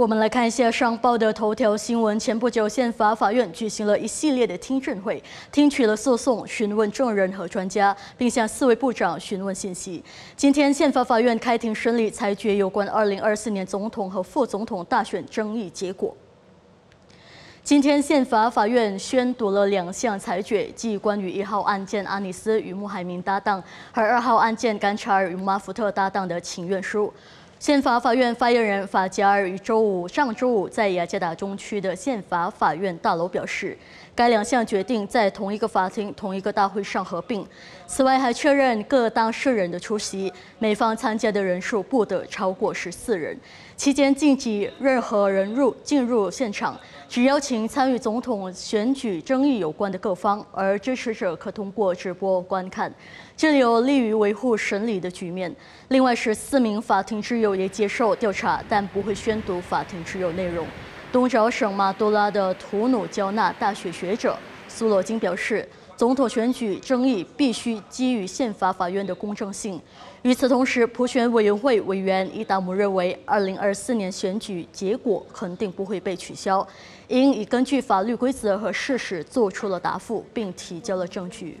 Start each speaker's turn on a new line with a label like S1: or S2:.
S1: 我们来看一下上报的头条新闻。前不久，宪法法院举行了一系列的听证会，听取了诉讼、询问证人和专家，并向四位部长询问信息。今天，宪法法院开庭审理裁决有关2024年总统和副总统大选争议结果。今天，宪法法院宣读了两项裁决，即关于一号案件阿尼斯与穆海明搭档，和二号案件甘查尔与马福特搭档的请愿书。宪法法院发言人法加尔于周五上周五在雅加达中区的宪法法院大楼表示，该两项决定在同一个法庭、同一个大会上合并。此外，还确认各当事人的出席，美方参加的人数不得超过十四人。期间禁止任何人入进入现场，只邀请参与总统选举争议有关的各方，而支持者可通过直播观看。这有利于维护审理的局面。另外，是四名法庭之友也接受调查，但不会宣读法庭持有内容。东爪省马多拉的图努焦纳大学学者苏罗金表示。总统选举争议必须基于宪法法院的公正性。与此同时，普选委员会委员伊达姆认为，2024年选举结果肯定不会被取消，因已根据法律规则和事实做出了答复，并提交了证据。